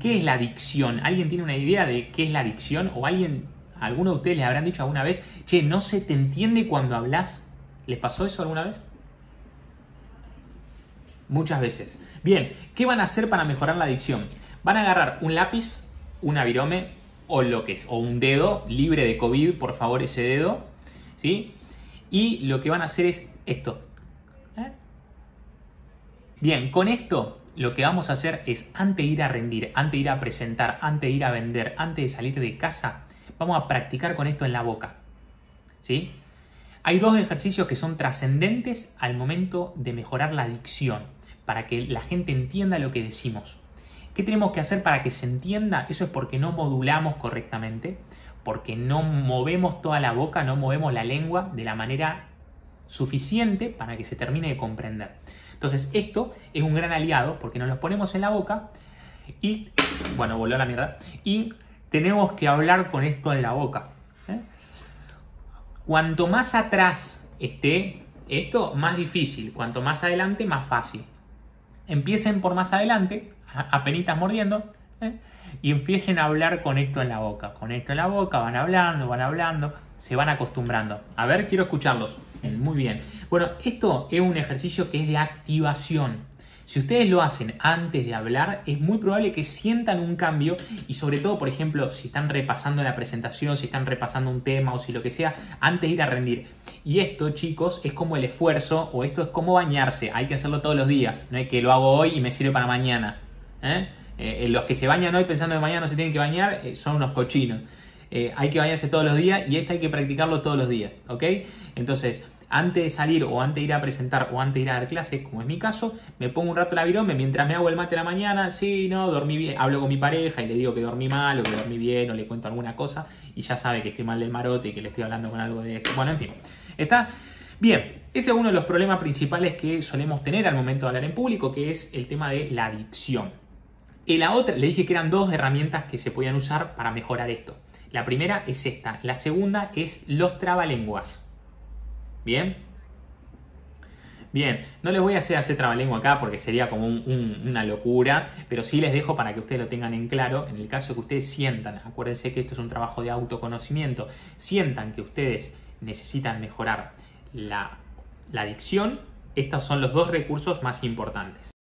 ¿Qué es la adicción? ¿Alguien tiene una idea de qué es la adicción? ¿O alguien, alguno de ustedes les habrán dicho alguna vez, che, no se te entiende cuando hablas? ¿Les pasó eso alguna vez? Muchas veces. Bien, ¿qué van a hacer para mejorar la adicción? Van a agarrar un lápiz, una virome o lo que es, o un dedo libre de COVID, por favor, ese dedo, ¿sí? Y lo que van a hacer es esto. ¿Eh? Bien, con esto lo que vamos a hacer es, antes de ir a rendir, antes de ir a presentar, antes de ir a vender, antes de salir de casa, vamos a practicar con esto en la boca. ¿Sí? Hay dos ejercicios que son trascendentes al momento de mejorar la adicción, para que la gente entienda lo que decimos. ¿Qué tenemos que hacer para que se entienda? Eso es porque no modulamos correctamente, porque no movemos toda la boca, no movemos la lengua de la manera suficiente para que se termine de comprender. Entonces, esto es un gran aliado porque nos los ponemos en la boca y, bueno, volvió a la mierda, y tenemos que hablar con esto en la boca. ¿eh? Cuanto más atrás esté esto, más difícil. Cuanto más adelante, más fácil. Empiecen por más adelante, apenitas mordiendo, ¿eh? y empiecen a hablar con esto en la boca. Con esto en la boca, van hablando, van hablando, se van acostumbrando. A ver, quiero escucharlos. Muy bien. Bueno, esto es un ejercicio que es de activación. Si ustedes lo hacen antes de hablar, es muy probable que sientan un cambio y sobre todo, por ejemplo, si están repasando la presentación, si están repasando un tema o si lo que sea, antes de ir a rendir. Y esto, chicos, es como el esfuerzo o esto es como bañarse. Hay que hacerlo todos los días. No es que lo hago hoy y me sirve para mañana. ¿eh? Eh, los que se bañan hoy pensando que mañana no se tienen que bañar eh, son unos cochinos. Hay que bañarse todos los días y esto hay que practicarlo todos los días. ¿Ok? Entonces, antes de salir o antes de ir a presentar o antes de ir a dar clase, como es mi caso, me pongo un rato la virome mientras me hago el mate de la mañana, sí, no, dormí bien, hablo con mi pareja y le digo que dormí mal o que dormí bien o le cuento alguna cosa y ya sabe que estoy mal del marote y que le estoy hablando con algo de esto. Bueno, en fin, está bien. Ese es uno de los problemas principales que solemos tener al momento de hablar en público, que es el tema de la adicción. Y la otra, le dije que eran dos herramientas que se podían usar para mejorar esto. La primera es esta, la segunda es los trabalenguas. ¿Bien? Bien, no les voy a hacer hacer trabalengua acá porque sería como una locura, pero sí les dejo para que ustedes lo tengan en claro. En el caso que ustedes sientan, acuérdense que esto es un trabajo de autoconocimiento, sientan que ustedes necesitan mejorar la, la adicción, estos son los dos recursos más importantes.